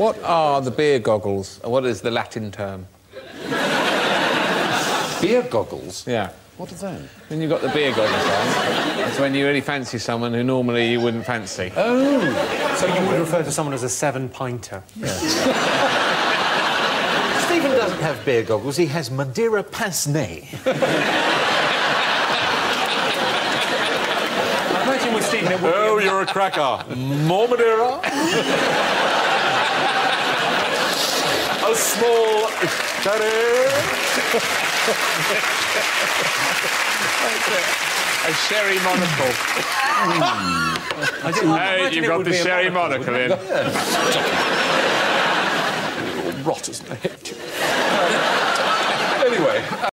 What are the beer goggles? What is the Latin term? Beer goggles? Yeah. What are they? When you've got the beer goggles on, it's when you really fancy someone who normally you wouldn't fancy. Oh! So you would refer to someone as a seven-pinter? Yes. Stephen doesn't have beer goggles, he has Madeira Pince-Nez. I imagine with Stephen would Oh, you're a cracker. More Madeira? a small sherry. A sherry monocle. I didn't- I hey, you've got the be a sherry monocle, monocle in. Rot as my head.